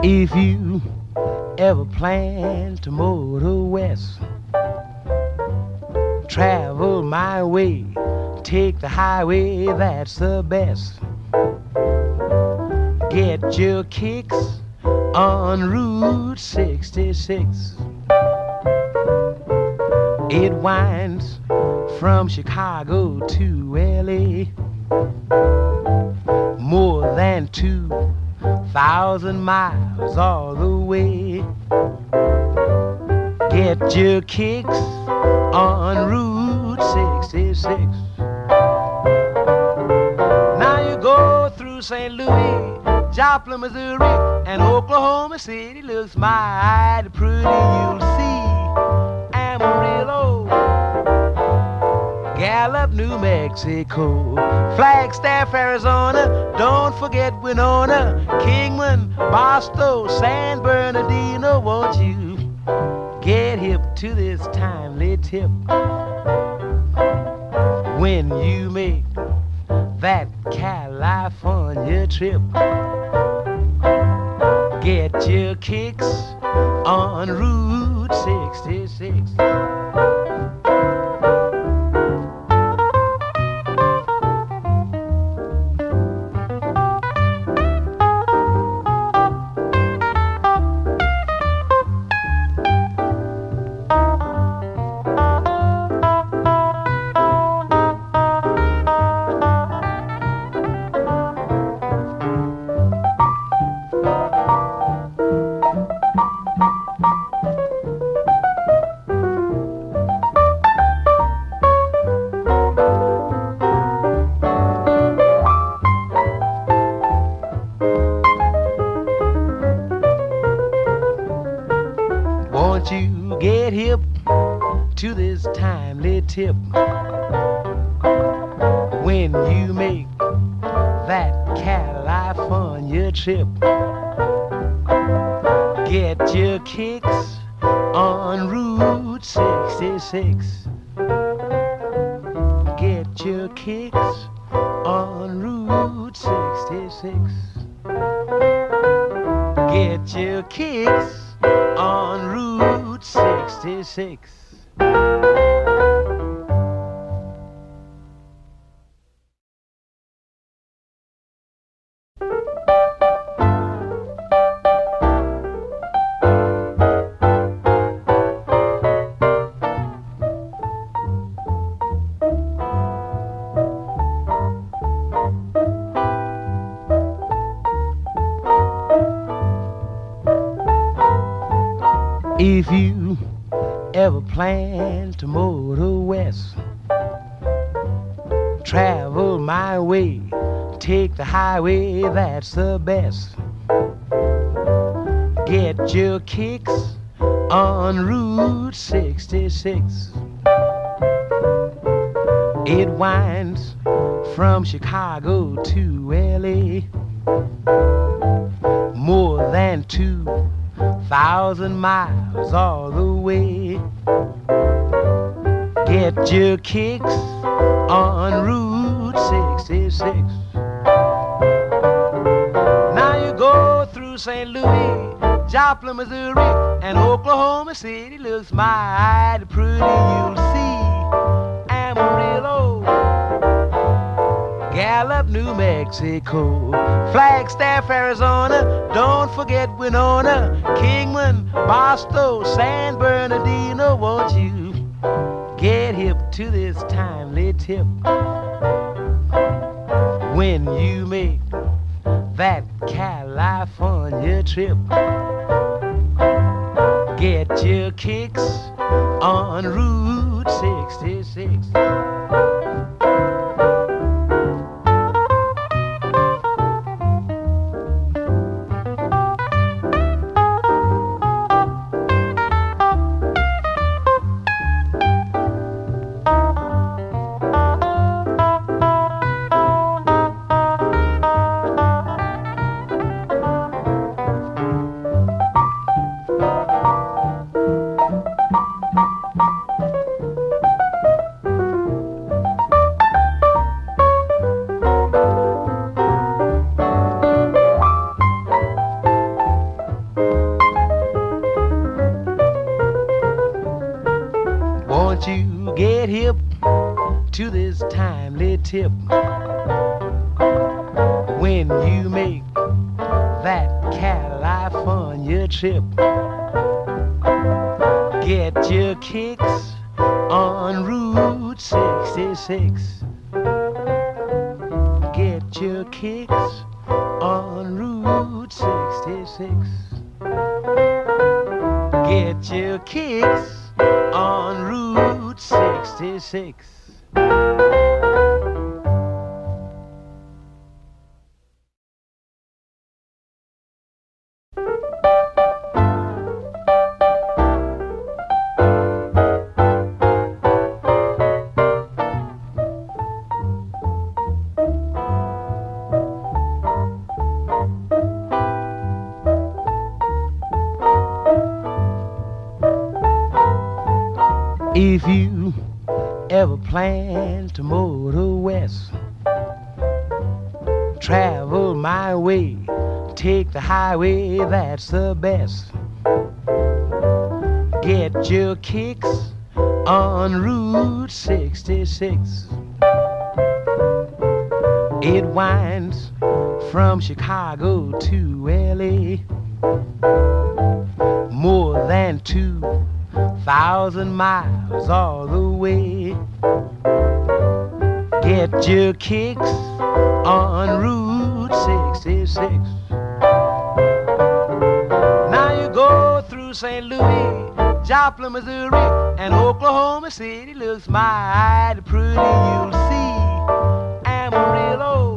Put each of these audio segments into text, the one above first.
If you ever plan to motor west, travel my way, take the highway, that's the best. Get your kicks on Route 66. It winds from Chicago to LA. More than two thousand miles all the way. Get your kicks on Route 66. Now you go through St. Louis, Joplin, Missouri, and Oklahoma City looks mighty pretty. You'll see Amarillo, Gallup, New Mexico, Flagstaff, Arizona. Don't forget Winona, Kingman, Barstow, San Bernardino. Won't you get hip to this timely tip when you make that California trip? Get your kicks on Route 66. Won't you get hip to this timely tip when you make that California trip? Get your kicks on Route 66. Get your kicks on Route 66. Get your kicks on 66. If you ever plan to motor west, travel my way, take the highway, that's the best. Get your kicks on Route 66. It winds from Chicago to LA. More than two thousand miles all the way. Get your kicks on Route 66. Now you go through St. Louis, Joplin, Missouri, and Oklahoma City looks mighty pretty. You'll see Amarillo, Gallup, New Mexico, Flagstaff, Arizona. Don't forget Winona, Kingman, Barstow, San Bernardino. Won't you get hip to this timely tip when you make that California trip? Get your kicks on Route 66. Tip when you make that California trip. Get your kicks on Route 66. Get your kicks on Route 66. Get your kicks 66. If you ever plan to motor west, travel my way, take the highway, that's the best. Get your kicks on Route 66. It winds from Chicago to LA. More than two thousand miles all the way. Get your kicks on Route 66. Now you go through St. Louis, Joplin, Missouri, and Oklahoma City looks mighty pretty. You'll see Amarillo.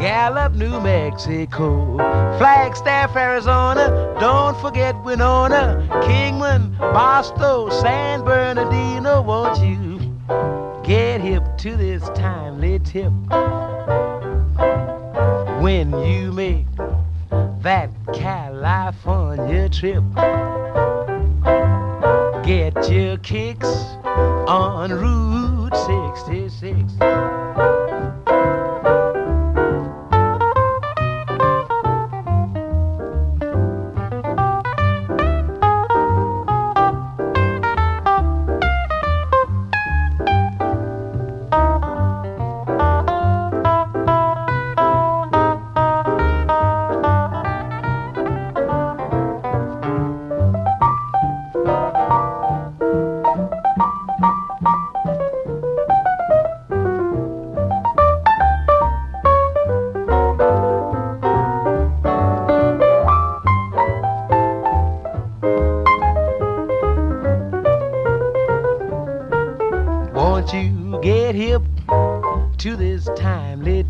Gallup, New Mexico, Flagstaff, Arizona. Don't forget Winona, Kingman, Barstow, San Bernardino. Won't you get hip to this timely tip when you make that California trip? Get your kicks on Route 66.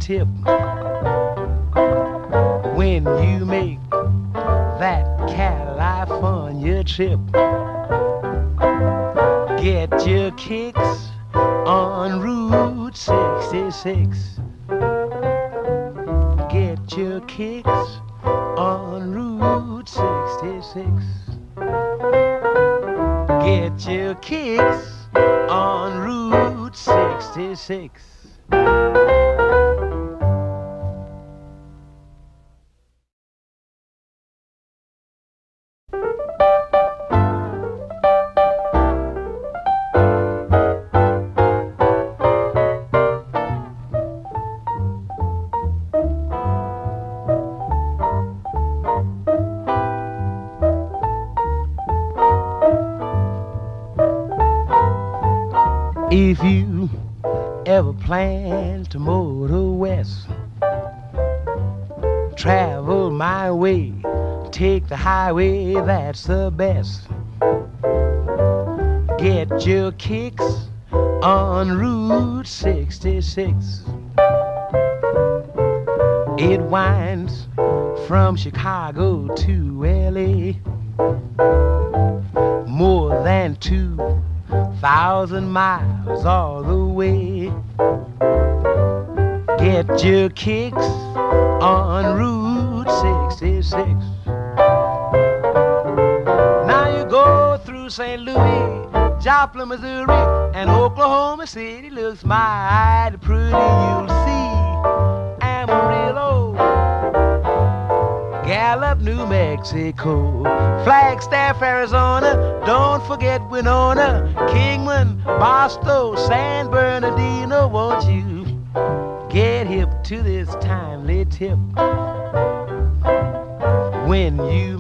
Tip when you make that California trip? Get your kicks on Route 66. Get your kicks on Route 66. Get your kicks on Route 66. If you ever plan to motor west, travel my way, take the highway, that's the best. Get your kicks on Route 66. It winds from Chicago to LA. More than two thousand miles all the way. Get your kicks on Route 66. Now you go through St. Louis, Joplin, Missouri, and Oklahoma City looks mighty pretty. You'll see Amarillo, Gallup, New Mexico. Flagstaff, Arizona, don't forget Winona. Kingman, Barstow, San Bernardino, won't you get hip to this timely tip? When you